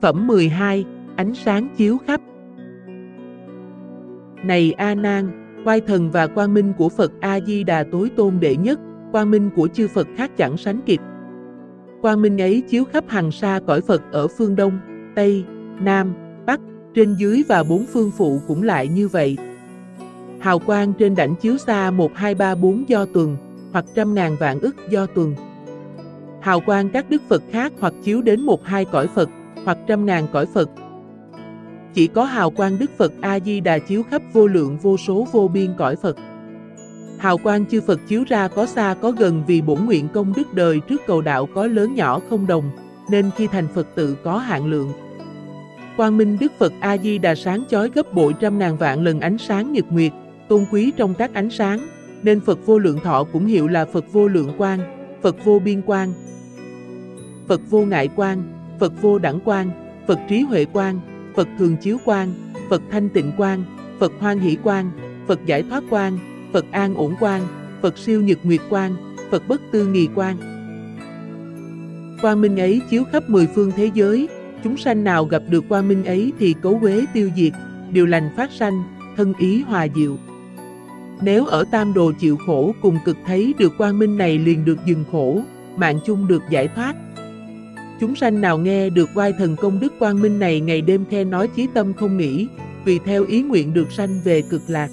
Phẩm 12, ánh sáng chiếu khắp. Này A Nan, quay thần và quang minh của Phật A Di Đà tối tôn đệ nhất, quang minh của chư Phật khác chẳng sánh kịp. Quang minh ấy chiếu khắp hàng xa cõi Phật ở phương Đông, Tây, Nam, Bắc, trên dưới và bốn phương phụ cũng lại như vậy. Hào quang trên đảnh chiếu xa 1 2 3 4 do tuần, hoặc trăm ngàn vạn ức do tuần. Hào quang các đức Phật khác hoặc chiếu đến một hai cõi Phật, hoặc trăm ngàn cõi Phật. Chỉ có hào quang Đức Phật A-di-đà chiếu khắp vô lượng vô số vô biên cõi Phật. Hào quang chư Phật chiếu ra có xa có gần vì bổn nguyện công đức đời trước cầu đạo có lớn nhỏ không đồng, nên khi thành Phật tự có hạn lượng. Quang minh Đức Phật A-di-đà sáng chói gấp bội trăm ngàn vạn lần ánh sáng nhật nguyệt, tôn quý trong các ánh sáng, nên Phật vô lượng thọ cũng hiệu là Phật vô lượng quang, Phật vô biên quang, Phật vô ngại quang, Phật vô đẳng quang, Phật trí huệ quang, Phật thường chiếu quang, Phật thanh tịnh quang, Phật hoan hỷ quang, Phật giải thoát quang, Phật an ổn quang, Phật siêu nhật nguyệt quang, Phật bất tư nghì quang. Quang minh ấy chiếu khắp mười phương thế giới, chúng sanh nào gặp được quang minh ấy thì cấu quế tiêu diệt, điều lành phát sanh, thân ý hòa diệu. Nếu ở tam đồ chịu khổ cùng cực thấy được quang minh này liền được dừng khổ, mạng chung được giải thoát. Chúng sanh nào nghe được oai thần công đức quang minh này ngày đêm khe nói chí tâm không nghỉ, vì theo ý nguyện được sanh về cực lạc.